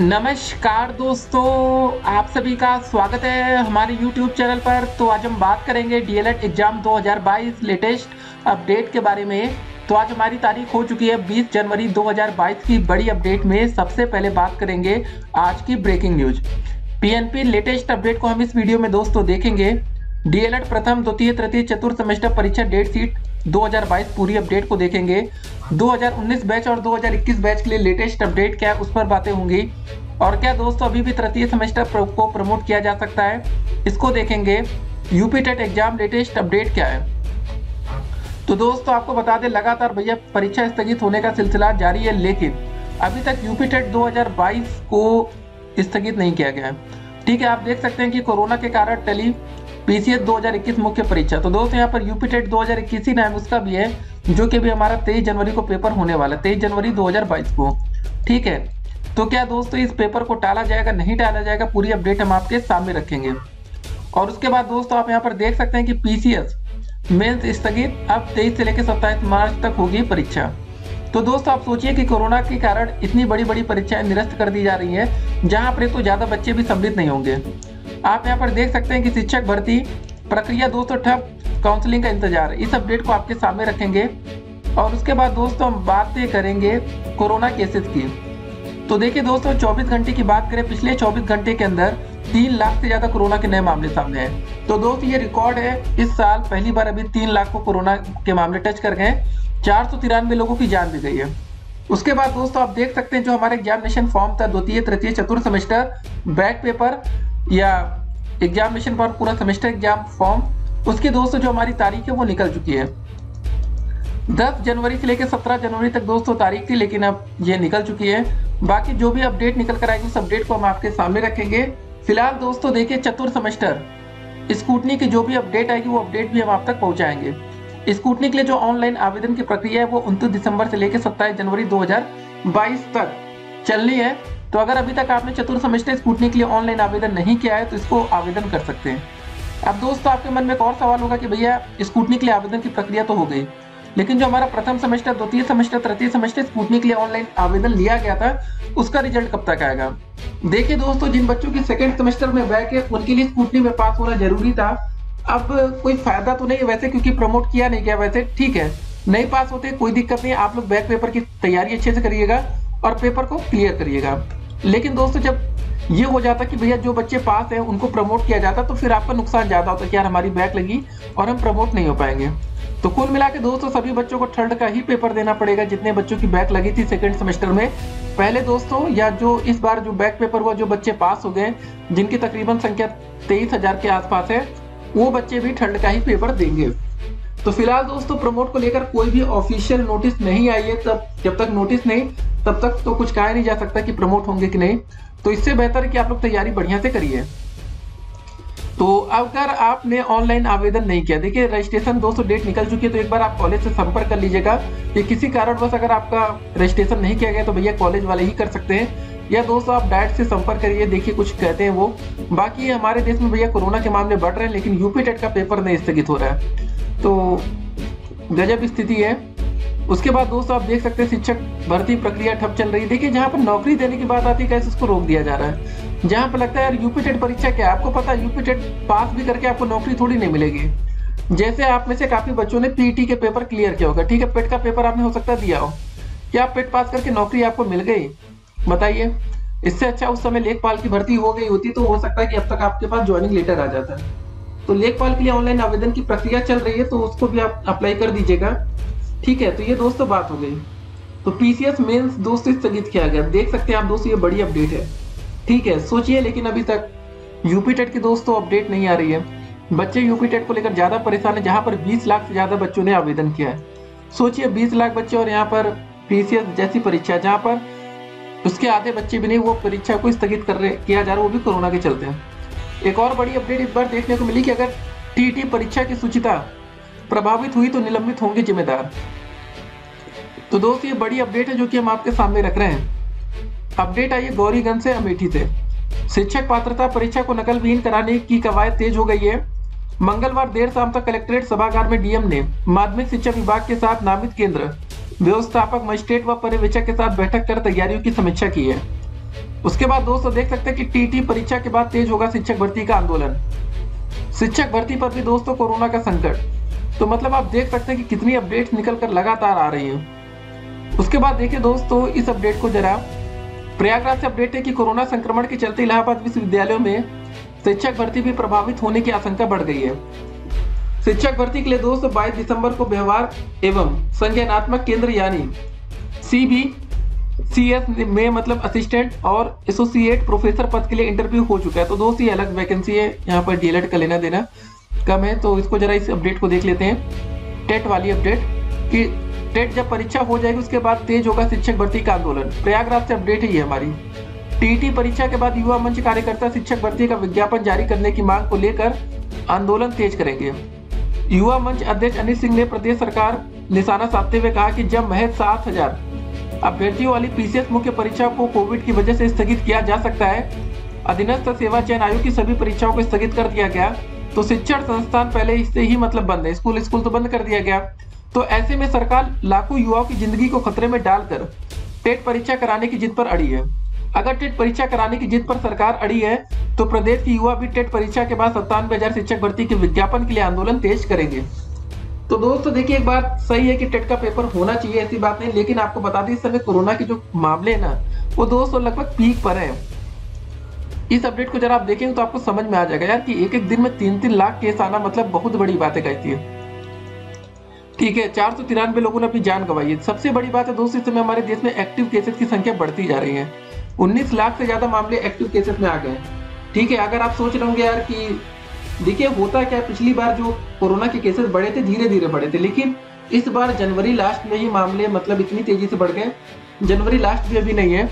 नमस्कार दोस्तों, आप सभी का स्वागत है हमारे YouTube चैनल पर। तो आज हम बात करेंगे डीएलएड एग्ज़ाम 2022 लेटेस्ट अपडेट के बारे में। तो आज हमारी तारीख हो चुकी है 20 जनवरी 2022 की। बड़ी अपडेट में सबसे पहले बात करेंगे आज की breaking news PNP latest update को हम इस वीडियो में दोस्तों देखेंगे। डीएलएड प्रथम, द्वितीय, तृतीय, चतुर्थ सेमेस्टर परीक्षा डेट सीट 2022 पूरी अपडेट को देखेंगे। 2019 बैच और 2021 बैच के लिए लेटेस्ट अपडेट क्या है उस पर बातें होंगी। और क्या दोस्तों, अभी भी तृतीय सेमेस्टर को प्रमोट किया जा सकता है, इसको देखेंगे। UP TET exam latest update क्या है। तो दोस्तों, आपको बता दें, लगातार भैया परीक्षा स्थगित होने का सिलसिला जारी है, लेकिन अभी तक यूपी टेट 2022 को स्थगित नहीं किया गया है। ठीक है, आप देख सकते हैं कि कोरोना के कारण टली पीसीएस 2021 मुख्य परीक्षा। तो दोस्तों, यहाँ पर यूपी टेट दो ही नाम उसका भी है, जो कि भी हमारा तेईस जनवरी को पेपर होने वाला है, तेईस जनवरी 2022 को। ठीक है? तो क्या दोस्तों, इस पेपर को टाला जाएगा? नहीं टाला जाएगा? पूरी अपडेट हम आपके सामने रखेंगे। और उसके बाद दोस्तों, आप यहाँ पर देख सकते हैं कि पीसीएस मेंस स्थगित अब तेईस से लेकर सत्ताईस मार्च तक होगी परीक्षा। तो दोस्तों, आप सोचिए कि कोरोना के कारण इतनी बड़ी बड़ी परीक्षाएँ निरस्त कर दी जा रही हैं, जहाँ पर तो ज़्यादा बच्चे भी सम्मिलित नहीं होंगे। आप यहाँ पर देख सकते हैं कि शिक्षक भर्ती प्रक्रिया दोस्तों ठप काउंसलिंग का इंतज़ार। इस अपडेट को आपके सामने रखेंगे और उसके बाद दोस्तों हम बातें करेंगे कोरोना केसेस की। तो देखिए दोस्तों 24 घंटे की बात करें, पिछले 24 घंटे के अंदर तीन लाख से ज़्यादा कोरोना के नए मामले सामने हैं तो दोस्तों, ये रिकॉर्ड है, इस साल पहली बार अभी तीन लाख को कोरोना के मामले टच कर गए चार सौ तिरानवे लोगों की जान भी गई है। उसके बाद दोस्तों, आप देख सकते हैं जो हमारे एग्जामिनेशन फॉर्म था, द्वितीय, तृतीय, चतुर्थ सेमेस्टर बैक पेपर या एग्जामिनेशन फॉर पूरा सेमेस्टर एग्ज़ाम फॉर्म उसकी दोस्तों जो हमारी तारीख है, वो निकल चुकी है। 10 जनवरी से लेकर 17 जनवरी तक दोस्तों तारीख थी, लेकिन अब ये निकल चुकी है। बाकी जो भी अपडेट निकल कर आएगी, उस अपडेट को हम आपके सामने रखेंगे। फ़िलहाल दोस्तों देखिए, चतुर्थ सेमेस्टर स्कूटनी की जो भी अपडेट आएगी, वो अपडेट भी हम आप तक पहुंचाएँगे। स्कूटनी के लिए जो ऑनलाइन आवेदन की प्रक्रिया है, वो उनतीस दिसंबर से लेकर सत्ताईस जनवरी 2022 तक चलनी है। तो अगर अभी तक आपने चतुर्थ सेमेस्टर स्कूटनी के लिए ऑनलाइन आवेदन नहीं किया है तो इसको आवेदन कर सकते हैं। अब दोस्तों, आपके मन में एक और सवाल होगा कि भैया, स्कूटनी के लिए आवेदन की प्रक्रिया तो हो गई, लेकिन जो हमारा प्रथम सेमेस्टर, द्वितीय सेमेस्टर, तृतीय सेमेस्टर स्कूटनी के लिए ऑनलाइन आवेदन लिया गया था, उसका रिज़ल्ट कब तक आएगा? देखिए दोस्तों, जिन बच्चों की सेकंड सेमेस्टर में बैक है उनके लिए स्कूटनी में पास होना ज़रूरी था। अब कोई फ़ायदा तो नहीं है वैसे, क्योंकि प्रमोट किया नहीं गया वैसे, ठीक है। नहीं पास होते, कोई दिक्कत नहीं, आप लोग बैक पेपर की तैयारी अच्छे से करिएगा और पेपर को क्लियर करिएगा। लेकिन दोस्तों, जब ये हो जाता कि भैया जो बच्चे पास हैं, उनको प्रमोट किया जाता तो फिर आपका नुकसान ज़्यादा होता कि यार हमारी बैक लगी और हम प्रमोट नहीं हो पाएँगे। तो कुल मिला के दोस्तों, सभी बच्चों को थर्ड का ही पेपर देना पड़ेगा, जितने बच्चों की बैक लगी थी सेकेंड सेमेस्टर में। पहले दोस्तों, या जो इस बार जो बैक पेपर हुआ, जो बच्चे पास हो गए, जिनकी तकरीबन संख्या तेईस हज़ार के आसपास है, वो बच्चे भी थर्ड का ही पेपर देंगे। तो फ़िलहाल दोस्तों प्रमोट को लेकर कोई भी ऑफिशियल नोटिस नहीं आई है, तब, जब तक नोटिस नहीं, तब तक तो कुछ कहा नहीं जा सकता कि प्रमोट होंगे कि नहीं। तो इससे बेहतर कि आप लोग तैयारी बढ़िया से करिए। तो अगर आपने ऑनलाइन आवेदन नहीं किया, देखिए रजिस्ट्रेशन दोस्तों डेट निकल चुकी है तो एक बार आप कॉलेज से संपर्क कर लीजिएगा कि किसी कारणवश अगर आपका रजिस्ट्रेशन नहीं किया गया तो भैया कॉलेज वाले ही कर सकते हैं। या दोस्तों, आप डायरेक्ट से संपर्क करिए, देखिए कुछ कहते हैं वो। बाकी हमारे देश में भैया कोरोना के मामले बढ़ रहे हैं, लेकिन यूपी टेट का पेपर नहीं स्थगित हो रहा है। तो गजब स्थिति है। उसके बाद दोस्तों आप देख सकते हैं शिक्षक भर्ती प्रक्रिया ठप चल रही है। देखिए, जहाँ पर नौकरी देने की बात आती है, कैसे उसको रोक दिया जा रहा है? जहाँ पर लगता है, यार यूपी टेट परीक्षा क्या आपको पता है यूपी टेट पास भी करके आपको नौकरी थोड़ी नहीं मिलेगी। जैसे आप में से काफ़ी बच्चों ने पीटी के पेपर क्लियर किया होगा। ठीक है पेट का पेपर आपने हो सकता है दिया हो। क्या पेट पास करके नौकरी आपको मिल गई? बताइए। इससे अच्छा उस समय लेखपाल की भर्ती हो गई होती तो हो सकता है कि अब तक आपके पास ज्वाइनिंग लेटर आ जाता। है तो लेखपाल के लिए ऑनलाइन आवेदन की प्रक्रिया चल रही है तो उसको भी आप अप्लाई कर दीजिएगा। ठीक है तो ये दोस्तों बात हो गई। तो पीसीएस मेंस दोस्तों स्थगित किया गया। देख सकते हैं आप दोस्तों, ये बड़ी अपडेट है। ठीक है, सोचिए, लेकिन अभी तक यूपी टेट की दोस्तों अपडेट नहीं आ रही है। बच्चे यूपी टेट को लेकर ज़्यादा परेशान है, जहाँ पर 20 लाख से ज़्यादा बच्चों ने आवेदन किया है। सोचिए 20 लाख बच्चे और यहाँ पर पीसीएस जैसी परीक्षा, जहाँ पर उसके आधे बच्चे भी नहीं, वो परीक्षा को स्थगित कर रहे, किया जा रहा है, वो भी कोरोना के चलते हैं। एक और बड़ी अपडेट इस बार देखने को मिली कि अगर टीटी परीक्षा की सूचिता प्रभावित हुई तो निलंबित होंगे जिम्मेदार। तो दोस्त, ये बड़ी अपडेट है जो कि हम आपके सामने रख रहे हैं। अपडेट आई है गौरीगंज से अमेठी से। शिक्षक पात्रता परीक्षा को नकल विहीन कराने की कवायद तेज हो गई है। मंगलवार देर शाम तक कलेक्ट्रेट सभागार में डीएम ने माध्यमिक शिक्षा विभाग के साथ नामित केंद्र। व्यवस्थापक, मजिस्ट्रेट व पर्यवेक्षक के साथ बैठक कर तैयारियों की समीक्षा की है। उसके बाद दोस्तों देख सकते हैं कि टीटी परीक्षा के बाद तेज होगा शिक्षक भर्ती का आंदोलन। शिक्षक भर्ती पर भी दोस्तों कोरोना का संकट। तो मतलब आप देख सकते हैं कि कितनी अपडेट निकल कर लगातार आ रही है। उसके बाद देखिए दोस्तों, इस अपडेट को जरा प्रयागराज से अपडेट है कि कोरोना संक्रमण के चलते इलाहाबाद विश्वविद्यालयों में शिक्षक भर्ती भी प्रभावित होने की आशंका बढ़ गई है। शिक्षक भर्ती के लिए दोस्तों बाईस दिसंबर को व्यवहार एवं संज्ञानात्मक केंद्र यानी सीबी सी में मतलब असिस्टेंट और एसोसिएट प्रोफेसर पद के लिए इंटरव्यू हो चुका है। तो दोस्त, ये अलग वैकेंसी है। यहाँ पर डीएलएड का लेना देना कम है। तो इसको जरा इस अपडेट को देख लेते हैं। टेट वाली अपडेट कि टेट जब परीक्षा हो जाएगी, उसके बाद तेज होगा शिक्षक भर्ती का आंदोलन। प्रयागराज से अपडेट है ये हमारी। टीटी परीक्षा के बाद युवा मंच कार्यकर्ता शिक्षक भर्ती का विज्ञापन जारी करने की मांग को लेकर आंदोलन तेज करेंगे। युवा मंच अध्यक्ष अनिल सिंह ने प्रदेश सरकार निशाना साधते हुए कहा कि जब महज सात हज़ार अभ्यर्थियों वाली पीसीएस मुख्य परीक्षा को कोविड की वजह से स्थगित किया जा सकता है। अधीनस्थ सेवा चयन आयोग की सभी परीक्षाओं को स्थगित कर दिया गया। तो शिक्षण संस्थान पहले इससे ही मतलब बंद है। स्कूल स्कूल तो बंद कर दिया गया। तो ऐसे में सरकार लाखों युवाओं की ज़िंदगी को खतरे में डालकर टेट परीक्षा कराने की जिद पर अड़ी है। अगर टेट परीक्षा कराने की जिद पर सरकार अड़ी है तो प्रदेश की युवा भी टेट परीक्षा के बाद सत्तानवे हज़ार शिक्षक भर्ती के विज्ञापन के लिए आंदोलन तेज करेंगे। तो दोस्तों, देखिए, एक बात सही है कि टेट का पेपर होना चाहिए, ऐसी बात नहीं, लेकिन आपको बता दें, इस समय कोरोना के जो मामले हैं ना, वो दोस्तों लगभग पीक पर है। इस अपडेट को जरा आप देखेंगे तो आपको समझ में आ जाएगा यार कि एक एक दिन में तीन तीन लाख केस आना मतलब बहुत बड़ी बात है कहती है ठीक है, चार सौ तिरानवे लोगों ने अपनी जान गंवाई है। सबसे बड़ी बात है दोस्तों, इस समय हमारे देश में एक्टिव केसेस की संख्या बढ़ती जा रही है। उन्नीस लाख से ज़्यादा मामले एक्टिव केसेस में आ गए ठीक है, अगर आप सोच रहे होंगे यार कि देखिए, होता क्या पिछली बार जो कोरोना के केसेस बढ़े थे धीरे धीरे बढ़े थे, लेकिन इस बार जनवरी लास्ट में ही मामले मतलब इतनी तेज़ी से बढ़ गए जनवरी लास्ट भी अभी नहीं है।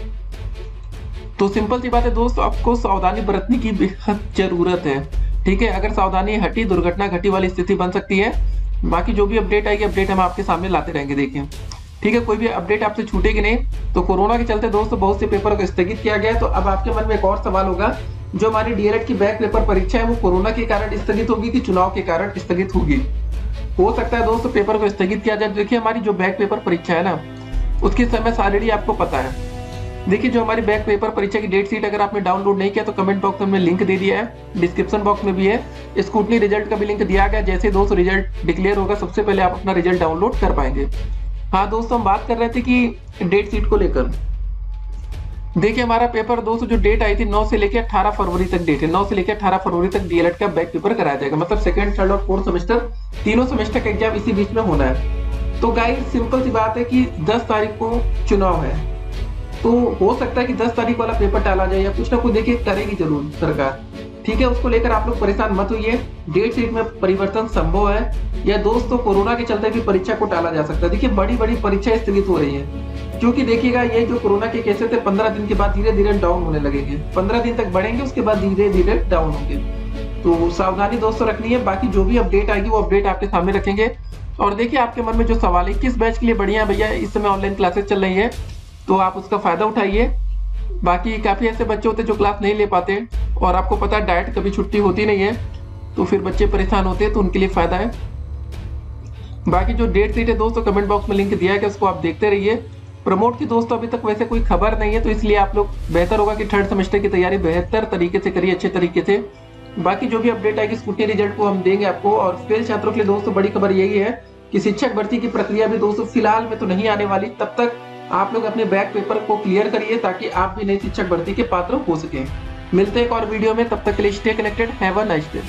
तो सिंपल सी बात है दोस्तों, आपको सावधानी बरतने की बेहद ज़रूरत है। ठीक है, अगर सावधानी हटी, दुर्घटना घटी वाली स्थिति बन सकती है। बाकी जो भी अपडेट आएगी, अपडेट हम आपके सामने लाते रहेंगे, देखिए। ठीक है, कोई भी अपडेट आपसे छूटेगी नहीं। तो कोरोना के चलते दोस्तों, बहुत से पेपर को स्थगित किया गया तो अब आपके मन में एक और सवाल होगा जो हमारी डीएलएड की बैक पेपर परीक्षा है, वो कोरोना के कारण स्थगित होगी कि चुनाव के कारण स्थगित होगी। हो सकता है दोस्तों पेपर को स्थगित किया जाए। देखिए, हमारी जो बैक पेपर परीक्षा है ना, उसकी समय ऑलरेडी आपको पता है। देखिए, जो हमारी बैक पेपर परीक्षा की डेट सीट अगर आपने डाउनलोड नहीं किया तो कमेंट बॉक्स में लिंक दे दिया है। डिस्क्रिप्शन बॉक्स में भी है। स्कूटनी रिज़ल्ट का भी लिंक दिया गया जैसे दोस्तों रिज़ल्ट डिक्लेयर होगा, सबसे पहले आप अपना रिज़ल्ट डाउनलोड कर पाएँगे। हाँ दोस्तों, हम बात कर रहे थे कि डेट सीट को लेकर। देखिए, हमारा पेपर दोस्तों, जो डेट आई थी 9 से लेकर 18 फरवरी तक डेट है। 9 से लेकर 18 फरवरी तक डीएलएड का बैक पेपर कराया जाएगा। मतलब सेकंड थर्ड और फोर्थ सेमेस्टर तीनों सेमेस्टर का एग्ज़ाम इसी बीच में होना है। तो गाइस सिंपल सी बात है कि 10 तारीख को चुनाव है। तो हो सकता है कि 10 तारीख वाला पेपर टाला जाए या कुछ ना कुछ देखिए, करेगी ज़रूर सरकार। ठीक है, उसको लेकर आप लोग परेशान मत होइए। डेट शीट में परिवर्तन संभव है। या दोस्तों कोरोना के चलते भी परीक्षा को टाला जा सकता है। देखिए बड़ी बड़ी परीक्षा स्थगित हो रही है। क्योंकि देखिएगा, ये जो कोरोना के केसेस थे, पंद्रह दिन के बाद धीरे धीरे डाउन होने लगेंगे पंद्रह दिन तक बढ़ेंगे, उसके बाद धीरे धीरे डाउन होंगे। तो सावधानी दोस्तों रखनी है। बाकी जो भी अपडेट आएगी, वो अपडेट आपके सामने रखेंगे। और देखिए, आपके मन में जो सवाल है, किस बैच के लिए बढ़िया है भैया? इस समय ऑनलाइन क्लासेस चल रही है तो आप उसका फ़ायदा उठाइए। बाकी काफ़ी ऐसे बच्चे होते जो क्लास नहीं ले पाते। और आपको पता है डाइट कभी छुट्टी होती नहीं है तो फिर बच्चे परेशान होते हैं तो उनके लिए फ़ायदा है। बाकी जो डेट सीट है, दोस्तों कमेंट बॉक्स में लिंक दिया है कि उसको आप देखते रहिए। प्रमोट की दोस्तों, अभी तक वैसे कोई खबर नहीं है तो इसलिए आप लोग बेहतर होगा कि थर्ड सेमेस्टर की तैयारी बेहतर तरीके से करिए, अच्छे तरीके से। बाकी जो भी अपडेट आएगी स्कूटी रिज़ल्ट को हम देंगे आपको। और फेल छात्रों के लिए दोस्तों, बड़ी खबर यही है कि शिक्षक भर्ती की प्रक्रिया भी दोस्तों, फ़िलहाल में तो नहीं आने वाली। तब तक आप लोग अपने बैक पेपर को क्लियर करिए, ताकि आप भी नई शिक्षक भर्ती के पात्र हो सके। मिलते हैं एक और वीडियो में, तब तक के लिए stay connected have a nice day